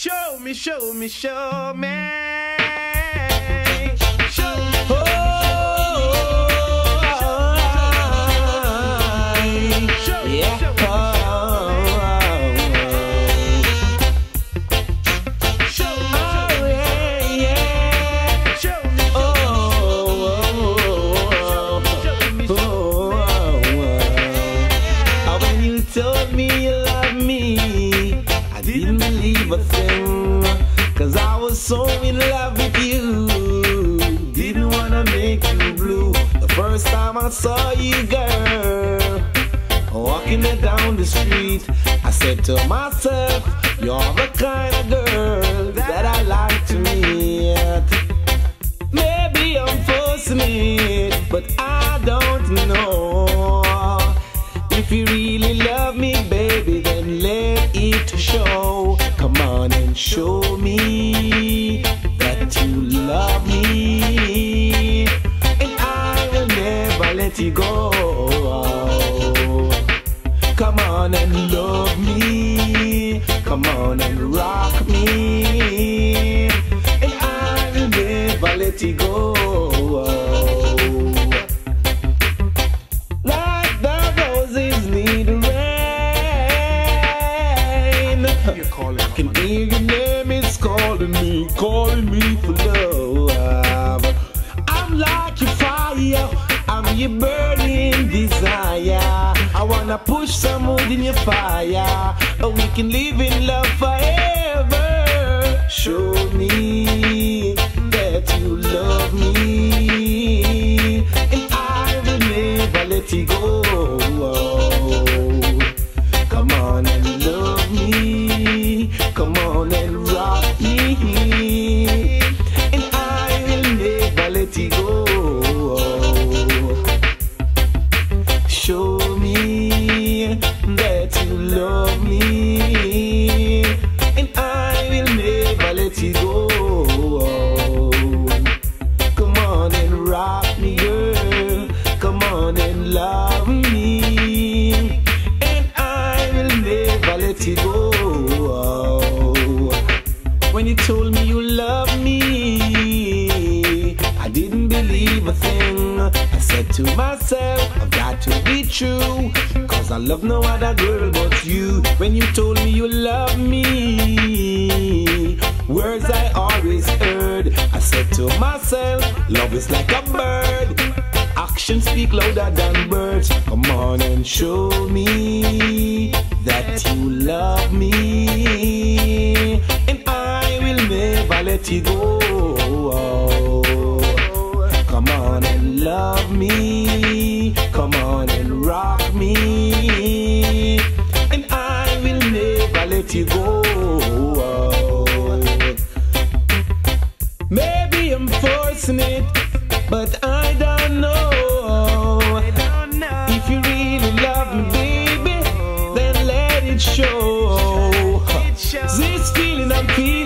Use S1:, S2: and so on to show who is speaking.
S1: Show me, show me, show me. A thing. Cause I was so in love with you. Didn't wanna make you blue. The first time I saw you, girl, walking down the street, I said to myself, You're the kind of girl that I like to meet. Maybe I'm forcing it, but I don't let it go. Come on and love me. Come on and rock me. And I will never let you go. Like the roses need rain. Can hear your name is calling me, calling me for love. I'm like your fire, I'm your burning desire. I wanna push some wood in your fire, but we can live in love forever. Show me that you love me, and I will never let you go. Come on and love me. Come on and rock me. And I will never let you go. Told me you love me, I didn't believe a thing. I said to myself, I've got to be true. Cause I love no other girl but you. When you told me you love me, words I always heard. I said to myself, love is like a bird. Actions speak louder than words. Come on and show me that you love me to go. Come on and love me. Come on and rock me. And I will never let you go. Maybe I'm forcing it, but I don't know. If you really love me, baby, then let it show. This feeling I'm feeling.